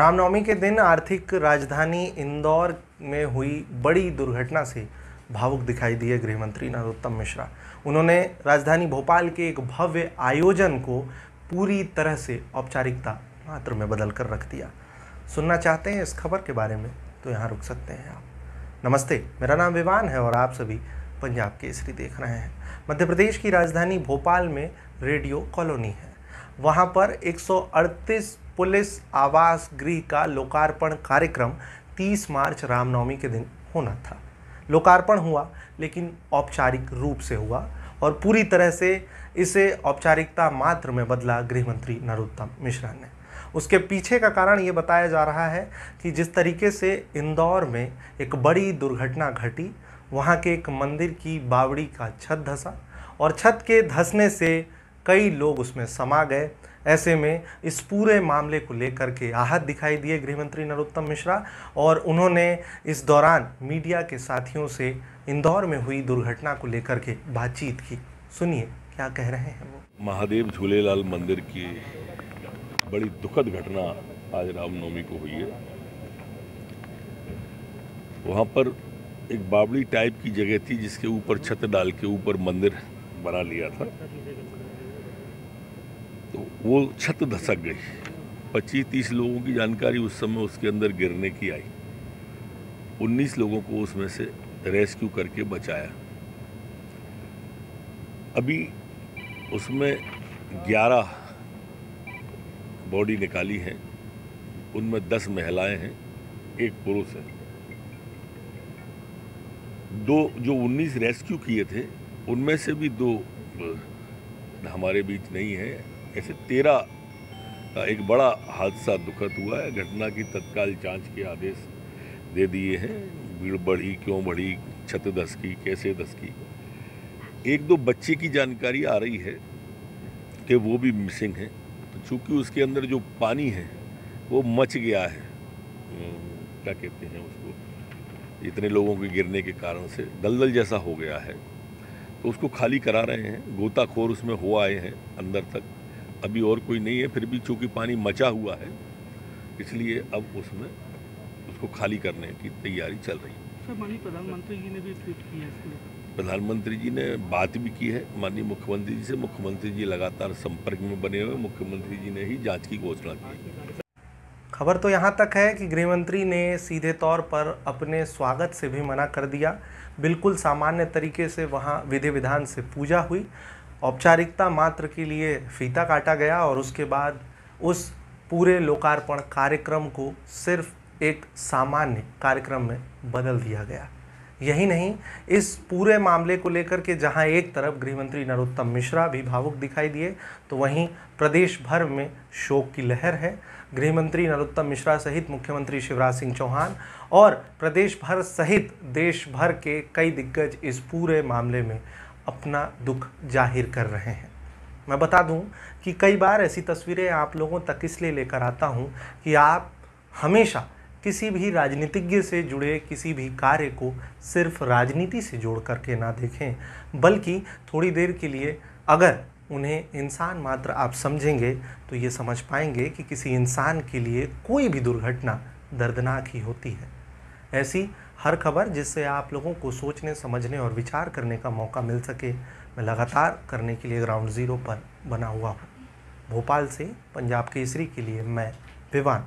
रामनवमी के दिन आर्थिक राजधानी इंदौर में हुई बड़ी दुर्घटना से भावुक दिखाई दिए गृह मंत्री नरोत्तम मिश्रा। उन्होंने राजधानी भोपाल के एक भव्य आयोजन को पूरी तरह से औपचारिकता मात्र में बदल कर रख दिया। सुनना चाहते हैं इस खबर के बारे में तो यहाँ रुक सकते हैं आप। नमस्ते, मेरा नाम विवान है और आप सभी पंजाब केसरी देख रहे हैं। मध्य प्रदेश की राजधानी भोपाल में रेडियो कॉलोनी है। वहाँ पर 138 पुलिस आवास गृह का लोकार्पण कार्यक्रम 30 मार्च रामनवमी के दिन होना था। लोकार्पण हुआ, लेकिन औपचारिक रूप से हुआ और पूरी तरह से इसे औपचारिकता मात्र में बदला गृह मंत्री नरोत्तम मिश्रा ने। उसके पीछे का कारण ये बताया जा रहा है कि जिस तरीके से इंदौर में एक बड़ी दुर्घटना घटी, वहाँ के एक मंदिर की बावड़ी का छत धसा और छत के धसने से कई लोग उसमें समा गए ऐसे में इस पूरे मामले को लेकर के आहत दिखाई दिए गृहमंत्री नरोत्तम मिश्रा और उन्होंने इस दौरान मीडिया के साथियों से इंदौर में हुई दुर्घटना को लेकर के बातचीत की। सुनिए, क्या कह रहे हैं वो? महादेव झूलेलाल मंदिर की बड़ी दुखद घटना आज रामनवमी को हुई है। वहाँ पर एक बावड़ी टाइप की जगह थी जिसके ऊपर छत डाल के ऊपर मंदिर बना लिया था। वो छत धसक गई। पच्चीस तीस लोगों की जानकारी उस समय उसके अंदर गिरने की आई। उन्नीस लोगों को उसमें से रेस्क्यू करके बचाया। अभी उसमें ग्यारह बॉडी निकाली हैं। उनमें दस महिलाएँ हैं, एक पुरुष है। दो, जो उन्नीस रेस्क्यू किए थे, उनमें से भी दो हमारे बीच नहीं है। ऐसे तेरह का एक बड़ा हादसा दुखद हुआ है। घटना की तत्काल जाँच के आदेश दे दिए हैं। भीड़ बढ़ी, क्यों बढ़ी? छत दस की कैसे दस की एक दो बच्चे की जानकारी आ रही है कि वो भी मिसिंग है। तो चूँकि उसके अंदर जो पानी है, वो मच गया है। क्या कहते हैं उसको? इतने लोगों के गिरने के कारण से दलदल जैसा हो गया है। तो उसको खाली करा रहे हैं। गोताखोर उसमें हो आए हैं अंदर तक। अभी और कोई नहीं है फिर भी चूँकि पानी मचा हुआ है इसलिए अब उसमें उसको खाली करने की तैयारी चल रही है। प्रधानमंत्री जी ने भी ट्वीट किया है प्रधानमंत्री जी ने बात भी की है। माननीय मुख्यमंत्री जी से मुख्यमंत्री जी लगातार संपर्क में बने हुए मुख्यमंत्री जी ने ही जाँच की घोषणा की खबर तो यहाँ तक है कि गृहमंत्री ने सीधे तौर पर अपने स्वागत से भी मना कर दिया। बिल्कुल सामान्य तरीके से वहाँ विधि विधान से पूजा हुई। औपचारिकता मात्र के लिए फीता काटा गया और उसके बाद उस पूरे लोकार्पण कार्यक्रम को सिर्फ़ एक सामान्य कार्यक्रम में बदल दिया गया। यही नहीं, इस पूरे मामले को लेकर के जहाँ एक तरफ़ गृहमंत्री नरोत्तम मिश्रा भी भावुक दिखाई दिए तो वहीं प्रदेश भर में शोक की लहर है। गृहमंत्री नरोत्तम मिश्रा सहित मुख्यमंत्री शिवराज सिंह चौहान और प्रदेश भर सहित देश भर के कई दिग्गज इस पूरे मामले में अपना दुख ज़ाहिर कर रहे हैं। मैं बता दूँ कि कई बार ऐसी तस्वीरें आप लोगों तक इसलिए लेकर आता हूँ कि आप हमेशा किसी भी राजनीतिज्ञ से जुड़े, किसी भी कार्य को सिर्फ़ राजनीति से जोड़ करके ना देखें, बल्कि थोड़ी देर के लिए अगर उन्हें इंसान मात्र आप समझेंगे तो ये समझ पाएँगे कि किसी इंसान के लिए कोई भी दुर्घटना दर्दनाक ही होती है। ऐसी हर खबर जिससे आप लोगों को सोचने, समझने और विचार करने का मौका मिल सके। मैं लगातार करने के लिए ग्राउंड ज़ीरो पर बना हुआ हूँ। भोपाल से पंजाब केसरी के लिए मैं विवान।